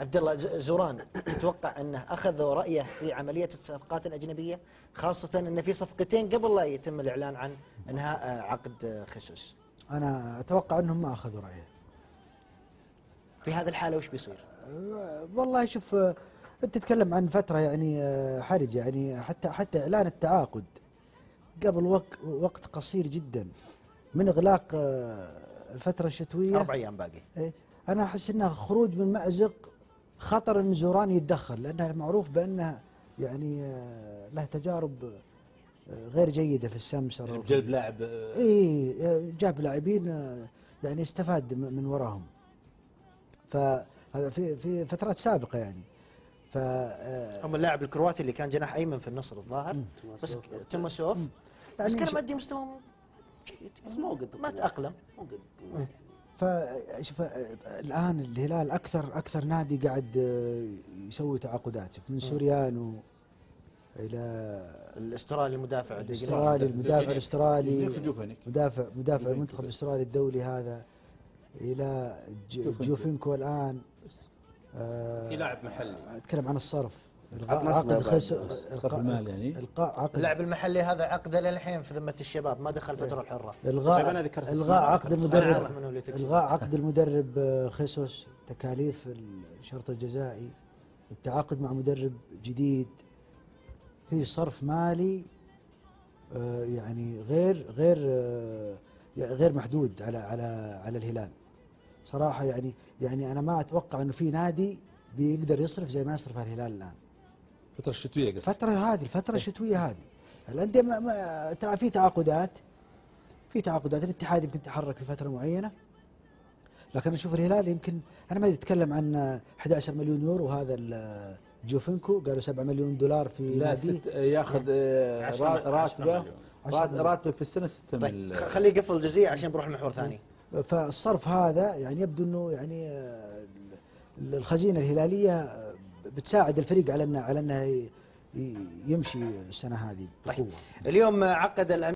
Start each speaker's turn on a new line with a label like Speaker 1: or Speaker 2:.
Speaker 1: عبد الله زوران تتوقع أنه اخذوا رأيه في عملية الصفقات الأجنبية خاصة أن في صفقتين قبل لا يتم الإعلان عن إنهاء آه، عقد آه، خيسوس
Speaker 2: أنا أتوقع أنهم ما أخذوا رأيه.
Speaker 1: في هذه الحالة وش بيصير؟
Speaker 2: أه، والله شوف أنت تتكلم عن فترة يعني حرجة يعني حتى حتى إعلان التعاقد قبل وقت وقت قصير جدا. من إغلاق الفترة الشتوية.
Speaker 1: أربع أيام باقي.
Speaker 2: إيه، أنا أحس انها خروج من مأزق خطر إن زوران يتدخل لأنها معروف بأنها يعني أه، له تجارب أه، غير جيدة في السمسرة
Speaker 3: يعني بجلب لاعب آه،
Speaker 2: اي جاب لاعبين آه، يعني استفاد من وراهم. فهذا في في فترات سابقة يعني. ف آه،
Speaker 1: هم اللاعب الكرواتي اللي كان جناح أيمن في النصر الظاهر. بس توماسوف. بس
Speaker 2: يعني
Speaker 1: كان مادي مستوى جيد.
Speaker 4: بس مو قد
Speaker 1: ما تأقلم.
Speaker 4: مو قد
Speaker 2: فشوف الآن الهلال أكثر أكثر نادي قاعد آه، يسوي تعاقدات من سوريانو إلى
Speaker 1: الأسترالي المدافع
Speaker 2: الأسترالي المدافع
Speaker 3: الأسترالي.
Speaker 2: مدافع مدافع المنتخب. الأسترالي الدولي هذا إلى.
Speaker 3: جوفينكو
Speaker 2: الآن. آه،
Speaker 5: في لاعب محلي.
Speaker 2: أتكلم عن الصرف. إلغاء
Speaker 4: عقد
Speaker 2: خس
Speaker 3: صرف المال يعني.
Speaker 2: القاء عقد
Speaker 1: اللاعب المحلي هذا عقده للحين في ذمة الشباب ما دخل فترة الحرة.
Speaker 5: طيب إلغاء
Speaker 2: الغاء. عقد المدرب إلغاء عقد المدرب آه، خيسوس تكاليف الشرط الجزائي التعاقد مع مدرب جديد. في صرف مالي آه، يعني غير غير آه، غير محدود على على على الهلال. صراحة يعني يعني أنا ما أتوقع إنه في نادي بيقدر يصرف زي ما يصرف الهلال الآن.
Speaker 3: الفترة الشتوية قصدي
Speaker 2: الفترة هذه الفترة الشتوية هذه. الأندية ما- ما- تع- في تعاقدات في تعاقدات. الاتحاد يمكن تحرك في فترة معينة لكن نشوف الهلال يمكن أنا ما أتكلم عن 11 مليون يورو هذا جوفينكو قالوا 7 مليون دولار في
Speaker 3: لا ست ياخذ آه، را-
Speaker 5: عشرة
Speaker 3: راتبه. راتبة في السنة 6
Speaker 1: طيب خليه يقفل الجزئيه عشان بروح المحور ثاني
Speaker 2: فالصرف هذا يعني يبدو أنه يعني آه، ال- الخزينة الهلالية آه، بتساعد الفريق على أنه على ي- يمشي السنة هذه
Speaker 1: طيب.
Speaker 2: بقوة
Speaker 1: اليوم عقد الأمير